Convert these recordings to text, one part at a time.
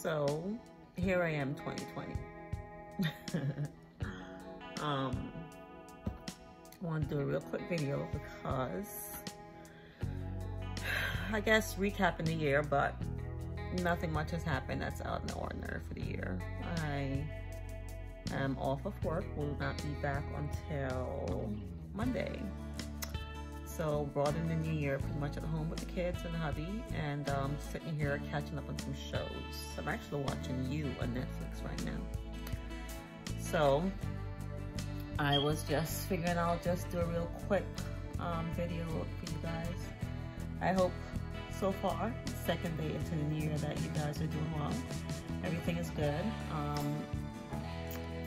So here I am 2020. um, I want to do a real quick video because I guess recapping the year, but nothing much has happened that's out in the ordinary for the year. I am off of work, will not be back until Monday. So brought in the new year pretty much at home with the kids and the hubby and um, sitting here catching up on some shows. I'm actually watching You on Netflix right now. So I was just figuring I'll just do a real quick um, video for you guys. I hope so far, second day into the new year, that you guys are doing well. Everything is good. Um,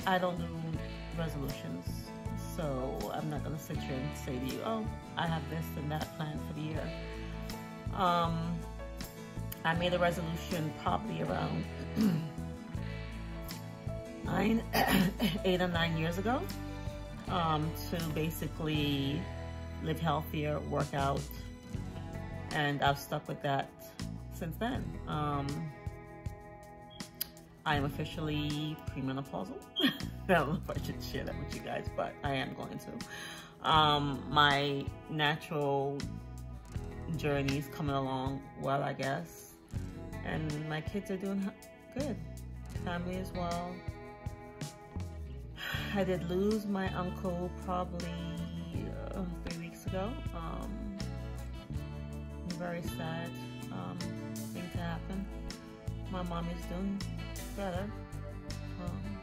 I don't do resolutions, so I'm not gonna sit here and say to you, oh, I have this and that planned for the year. Um, I made a resolution probably around nine, eight or nine years ago um, to basically live healthier, work out, and I've stuck with that since then. Um, I am officially premenopausal. I don't know if I should share that with you guys, but I am going to. Um, my natural journey is coming along well, I guess. And my kids are doing good. Family as well. I did lose my uncle probably uh, three weeks ago. Um, very sad um, thing to happen. My mom is doing better. Um,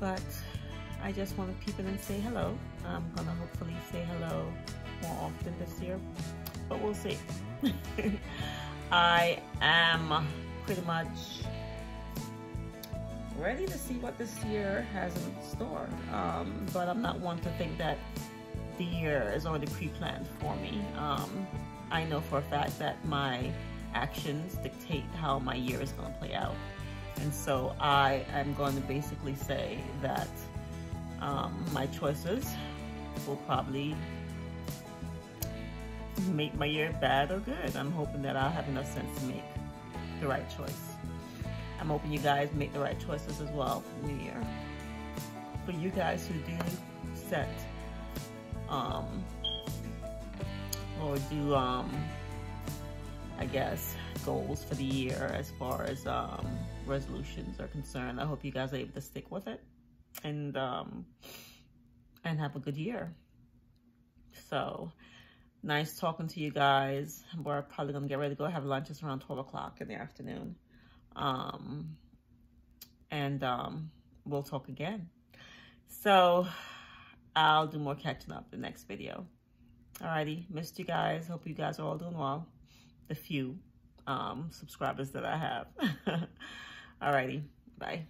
but I just want to peep in and say hello. I'm gonna hopefully say hello more often this year, but we'll see. I am pretty much ready to see what this year has in store. Um, but I'm not one to think that the year is already pre-planned for me. Um, I know for a fact that my actions dictate how my year is going to play out. And so I am going to basically say that um, my choices will probably make my year bad or good. I'm hoping that I'll have enough sense to make the right choice. I'm hoping you guys make the right choices as well for new year. For you guys who do set um, or do, um, I guess, goals for the year as far as um, resolutions are concerned. I hope you guys are able to stick with it and um, and have a good year. So, nice talking to you guys. We're probably going to get ready to go have lunch. It's around 12 o'clock in the afternoon. Um, and um, we'll talk again. So, I'll do more catching up the next video. Alrighty, missed you guys. Hope you guys are all doing well. The few um, subscribers that I have. Alrighty, bye.